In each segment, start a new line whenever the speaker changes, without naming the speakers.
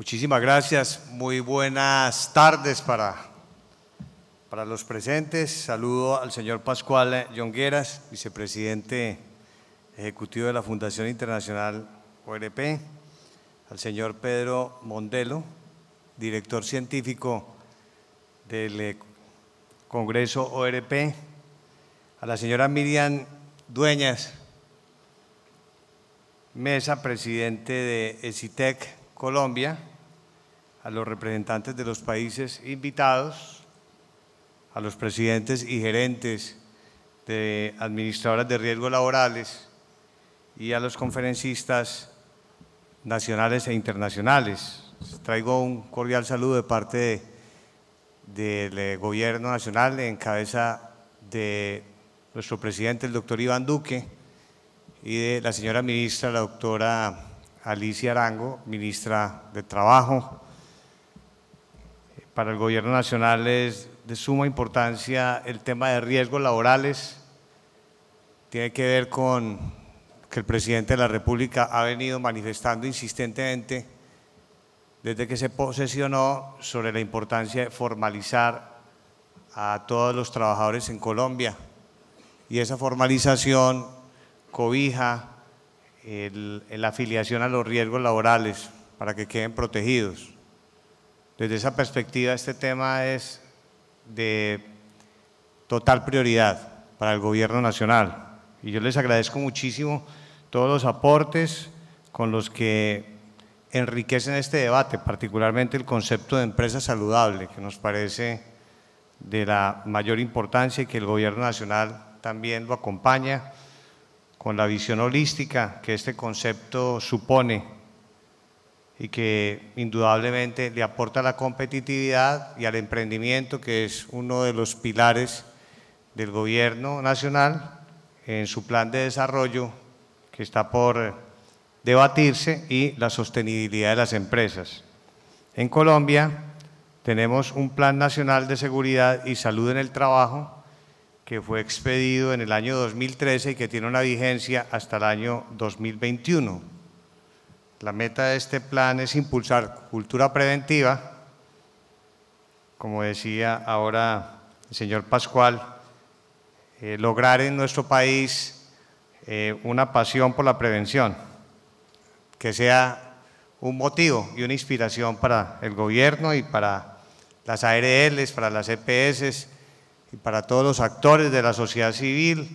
Muchísimas gracias. Muy buenas tardes para, para los presentes. Saludo al señor Pascual Yongueras, vicepresidente ejecutivo de la Fundación Internacional ORP, al señor Pedro Mondelo, director científico del Congreso ORP, a la señora Miriam Dueñas, Mesa, presidente de ECITEC Colombia, a los representantes de los países invitados, a los presidentes y gerentes de administradoras de riesgos laborales y a los conferencistas nacionales e internacionales. Traigo un cordial saludo de parte del Gobierno Nacional en cabeza de nuestro presidente, el doctor Iván Duque, y de la señora ministra, la doctora Alicia Arango, ministra de Trabajo. Para el Gobierno Nacional es de suma importancia el tema de riesgos laborales. Tiene que ver con que el presidente de la República ha venido manifestando insistentemente desde que se posesionó sobre la importancia de formalizar a todos los trabajadores en Colombia. Y esa formalización cobija la afiliación a los riesgos laborales para que queden protegidos. Desde esa perspectiva, este tema es de total prioridad para el Gobierno Nacional. Y yo les agradezco muchísimo todos los aportes con los que enriquecen este debate, particularmente el concepto de empresa saludable, que nos parece de la mayor importancia y que el Gobierno Nacional también lo acompaña con la visión holística que este concepto supone y que indudablemente le aporta la competitividad y al emprendimiento, que es uno de los pilares del gobierno nacional en su plan de desarrollo que está por debatirse y la sostenibilidad de las empresas. En Colombia tenemos un plan nacional de seguridad y salud en el trabajo que fue expedido en el año 2013 y que tiene una vigencia hasta el año 2021. La meta de este plan es impulsar cultura preventiva, como decía ahora el señor Pascual, eh, lograr en nuestro país eh, una pasión por la prevención, que sea un motivo y una inspiración para el gobierno y para las ARLs, para las EPS, y para todos los actores de la sociedad civil,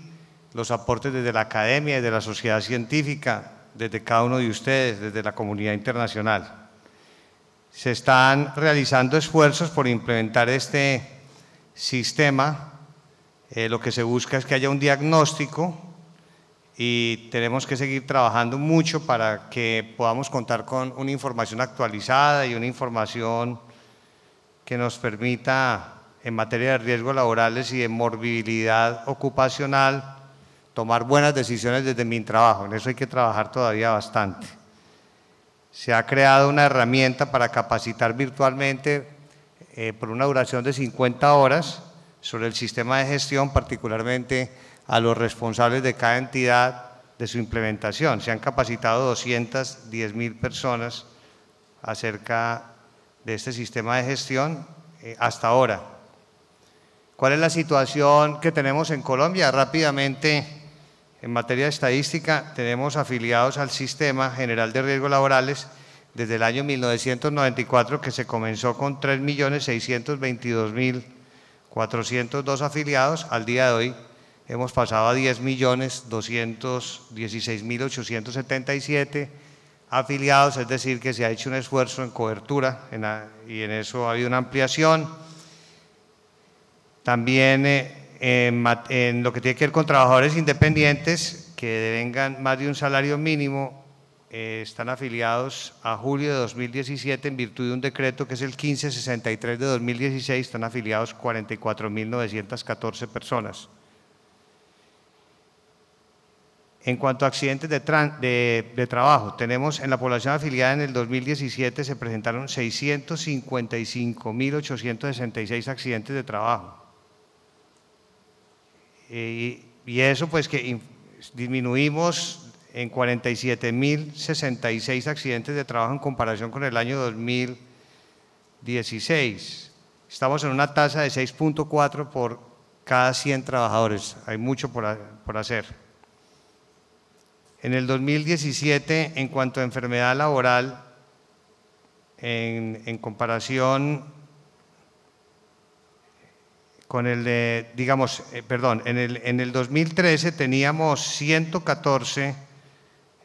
los aportes desde la academia y de la sociedad científica, desde cada uno de ustedes, desde la comunidad internacional. Se están realizando esfuerzos por implementar este sistema. Eh, lo que se busca es que haya un diagnóstico y tenemos que seguir trabajando mucho para que podamos contar con una información actualizada y una información que nos permita en materia de riesgos laborales y de morbilidad ocupacional, tomar buenas decisiones desde mi trabajo. En eso hay que trabajar todavía bastante. Se ha creado una herramienta para capacitar virtualmente eh, por una duración de 50 horas sobre el sistema de gestión, particularmente a los responsables de cada entidad de su implementación. Se han capacitado 210 mil personas acerca de este sistema de gestión eh, hasta ahora. ¿Cuál es la situación que tenemos en Colombia? Rápidamente, en materia de estadística, tenemos afiliados al Sistema General de Riesgos Laborales desde el año 1994, que se comenzó con 3.622.402 afiliados. Al día de hoy hemos pasado a 10.216.877 afiliados, es decir, que se ha hecho un esfuerzo en cobertura y en eso ha habido una ampliación. También eh, en, lo que tiene que ver con trabajadores independientes que devengan más de un salario mínimo, eh, están afiliados a julio de 2017 en virtud de un decreto que es el 1563 de 2016, están afiliados 44.914 personas. En cuanto a accidentes de, de, trabajo, tenemos en la población afiliada en el 2017 se presentaron 655.866 accidentes de trabajo. Y, eso pues que disminuimos en 47.066 accidentes de trabajo en comparación con el año 2016. Estamos en una tasa de 6.4 por cada 100 trabajadores. Hay mucho por, hacer. En el 2017, en cuanto a enfermedad laboral, en, comparación con el de, digamos, eh, perdón, en el, en el 2013 teníamos 114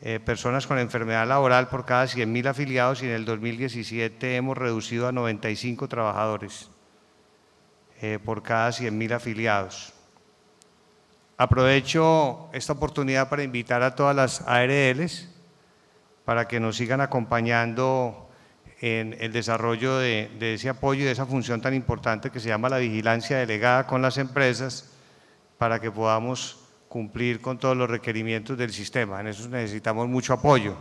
eh, personas con enfermedad laboral por cada 100.000 afiliados y en el 2017 hemos reducido a 95 trabajadores eh, por cada 100.000 afiliados. Aprovecho esta oportunidad para invitar a todas las ARLs para que nos sigan acompañando en el desarrollo de, ese apoyo y de esa función tan importante que se llama la vigilancia delegada con las empresas para que podamos cumplir con todos los requerimientos del sistema. En eso necesitamos mucho apoyo.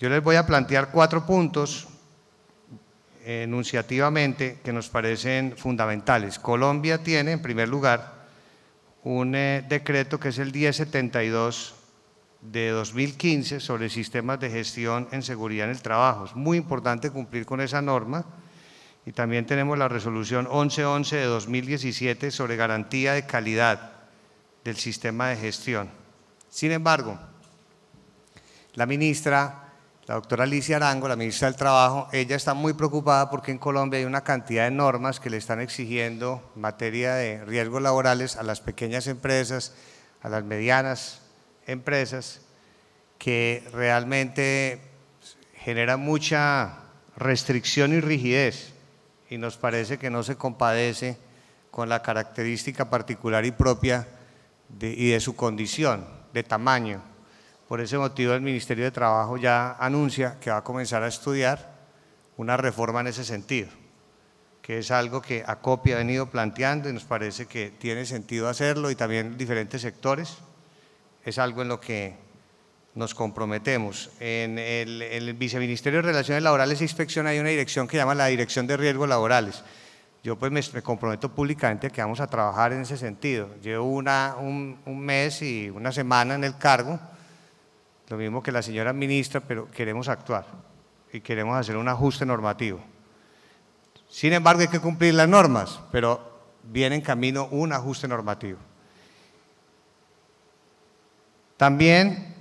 Yo les voy a plantear cuatro puntos enunciativamente que nos parecen fundamentales. Colombia tiene, en primer lugar, un eh, decreto que es el 1072 de 2015 sobre sistemas de gestión en seguridad en el trabajo. Es muy importante cumplir con esa norma. Y también tenemos la resolución 1111 de 2017 sobre garantía de calidad del sistema de gestión. Sin embargo, la ministra, la doctora Alicia Arango, la ministra del Trabajo, ella está muy preocupada porque en Colombia hay una cantidad de normas que le están exigiendo en materia de riesgos laborales a las pequeñas empresas, a las medianas empresas, que realmente generan mucha restricción y rigidez y nos parece que no se compadece con la característica particular y propia y de su condición, de tamaño. Por ese motivo el Ministerio de Trabajo ya anuncia que va a comenzar a estudiar una reforma en ese sentido, que es algo que ACOPI ha venido planteando y nos parece que tiene sentido hacerlo y también diferentes sectores. Es algo en lo que nos comprometemos. En el, Viceministerio de Relaciones Laborales e Inspección hay una dirección que llama la Dirección de Riesgos Laborales yo pues me, comprometo públicamente que vamos a trabajar en ese sentido. Llevo una, un, mes y una semana en el cargo, lo mismo que la señora ministra, pero queremos actuar y queremos hacer un ajuste normativo. Sin embargo, hay que cumplir las normas, pero viene en camino un ajuste normativo. También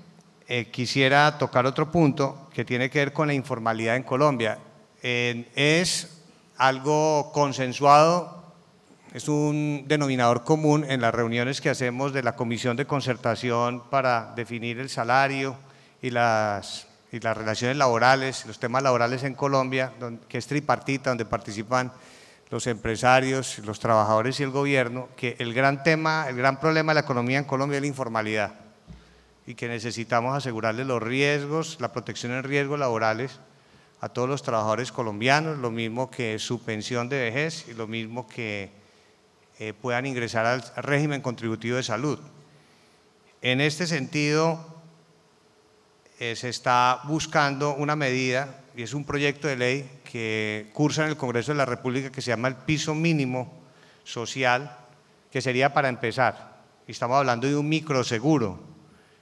eh, quisiera tocar otro punto que tiene que ver con la informalidad en Colombia. es algo consensuado, es un denominador común en las reuniones que hacemos de la Comisión de Concertación para definir el salario y las, y las relaciones laborales, los temas laborales en Colombia, que es tripartita, donde participan los empresarios, los trabajadores y el gobierno, que el gran tema, el gran problema de la economía en Colombia es la informalidad y que necesitamos asegurarle los riesgos, la protección en riesgos laborales a todos los trabajadores colombianos, lo mismo que su pensión de vejez y lo mismo que eh, puedan ingresar al régimen contributivo de salud. En este sentido, eh, se está buscando una medida, y es un proyecto de ley que cursa en el Congreso de la República que se llama el piso mínimo social, que sería para empezar. Estamos hablando de un microseguro,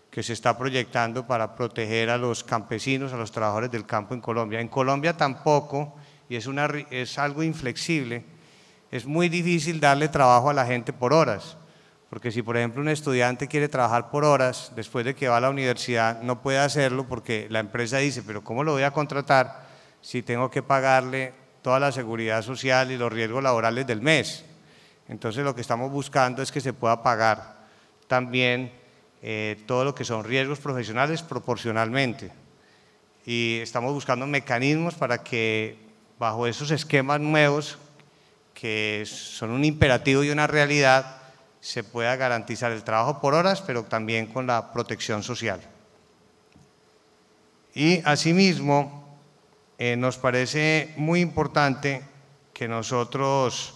que se está proyectando para proteger a los campesinos, a los trabajadores del campo en Colombia. En Colombia tampoco, y es, una, es algo inflexible, es muy difícil darle trabajo a la gente por horas, porque si por ejemplo un estudiante quiere trabajar por horas, después de que va a la universidad no puede hacerlo porque la empresa dice, pero ¿cómo lo voy a contratar si tengo que pagarle toda la seguridad social y los riesgos laborales del mes? Entonces lo que estamos buscando es que se pueda pagar también eh, todo lo que son riesgos profesionales proporcionalmente. Y estamos buscando mecanismos para que bajo esos esquemas nuevos, que son un imperativo y una realidad, se pueda garantizar el trabajo por horas, pero también con la protección social. Y asimismo, eh, nos parece muy importante que nosotros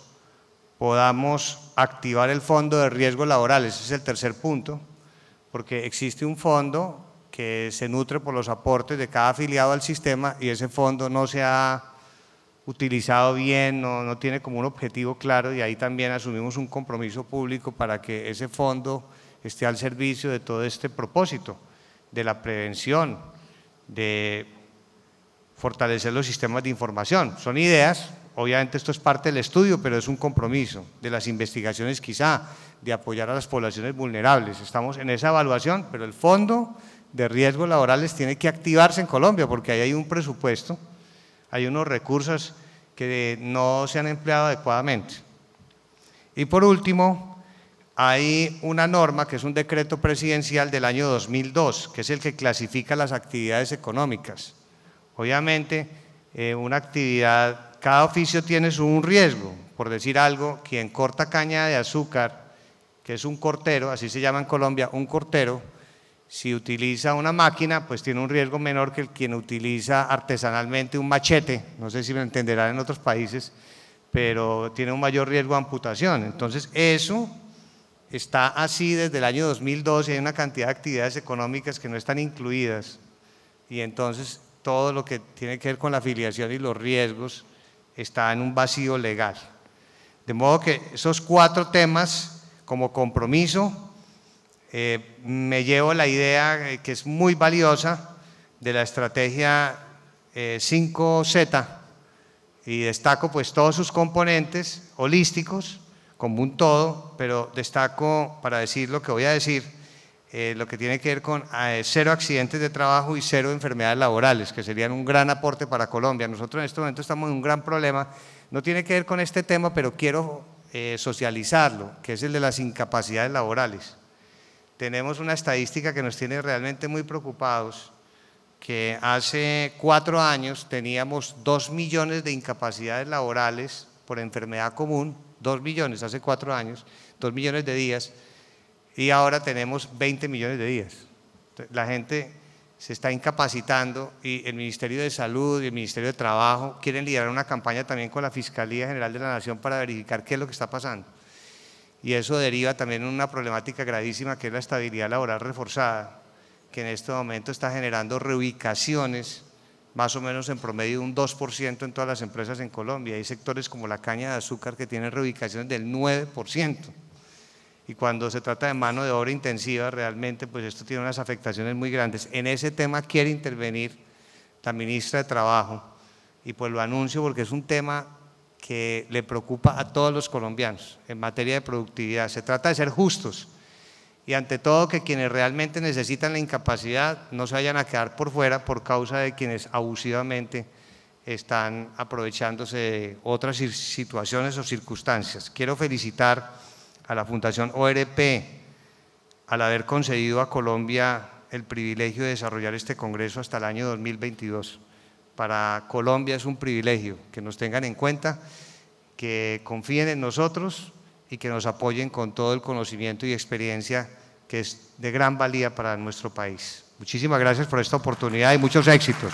podamos activar el fondo de riesgos laborales, ese es el tercer punto, porque existe un fondo que se nutre por los aportes de cada afiliado al sistema y ese fondo no se ha utilizado bien, no, tiene como un objetivo claro y ahí también asumimos un compromiso público para que ese fondo esté al servicio de todo este propósito, de la prevención, de fortalecer los sistemas de información. Son ideas, obviamente esto es parte del estudio, pero es un compromiso de las investigaciones quizá, de apoyar a las poblaciones vulnerables. Estamos en esa evaluación, pero el fondo de riesgos laborales tiene que activarse en Colombia porque ahí hay un presupuesto, hay unos recursos que no se han empleado adecuadamente. Y por último, hay una norma que es un decreto presidencial del año 2002, que es el que clasifica las actividades económicas. Obviamente, eh, una actividad, cada oficio tiene su un riesgo. Por decir algo, quien corta caña de azúcar, que es un cortero, así se llama en Colombia, un cortero, si utiliza una máquina, pues tiene un riesgo menor que el quien utiliza artesanalmente un machete, no sé si me entenderán en otros países, pero tiene un mayor riesgo de amputación. Entonces, eso está así desde el año 2012, hay una cantidad de actividades económicas que no están incluidas y entonces todo lo que tiene que ver con la afiliación y los riesgos está en un vacío legal. De modo que esos cuatro temas como compromiso, eh, me llevo la idea eh, que es muy valiosa de la estrategia 5Z eh, y destaco pues todos sus componentes holísticos como un todo, pero destaco para decir lo que voy a decir, eh, lo que tiene que ver con eh, cero accidentes de trabajo y cero enfermedades laborales, que serían un gran aporte para Colombia. Nosotros en este momento estamos en un gran problema, no tiene que ver con este tema, pero quiero eh, socializarlo, que es el de las incapacidades laborales. Tenemos una estadística que nos tiene realmente muy preocupados que hace cuatro años teníamos dos millones de incapacidades laborales por enfermedad común, dos millones hace cuatro años, dos millones de días, y ahora tenemos 20 millones de días. La gente se está incapacitando y el Ministerio de Salud y el Ministerio de Trabajo quieren liderar una campaña también con la Fiscalía General de la Nación para verificar qué es lo que está pasando. Y eso deriva también en una problemática gravísima que es la estabilidad laboral reforzada que en este momento está generando reubicaciones más o menos en promedio un 2% en todas las empresas en Colombia. Hay sectores como la caña de azúcar que tienen reubicaciones del 9%. Y cuando se trata de mano de obra intensiva, realmente pues esto tiene unas afectaciones muy grandes. En ese tema quiere intervenir la ministra de Trabajo y pues lo anuncio porque es un tema que le preocupa a todos los colombianos en materia de productividad. Se trata de ser justos y ante todo que quienes realmente necesitan la incapacidad no se vayan a quedar por fuera por causa de quienes abusivamente están aprovechándose de otras situaciones o circunstancias. Quiero felicitar a la Fundación ORP al haber concedido a Colombia el privilegio de desarrollar este congreso hasta el año 2022. Para Colombia es un privilegio que nos tengan en cuenta, que confíen en nosotros y que nos apoyen con todo el conocimiento y experiencia que es de gran valía para nuestro país. Muchísimas gracias por esta oportunidad y muchos éxitos.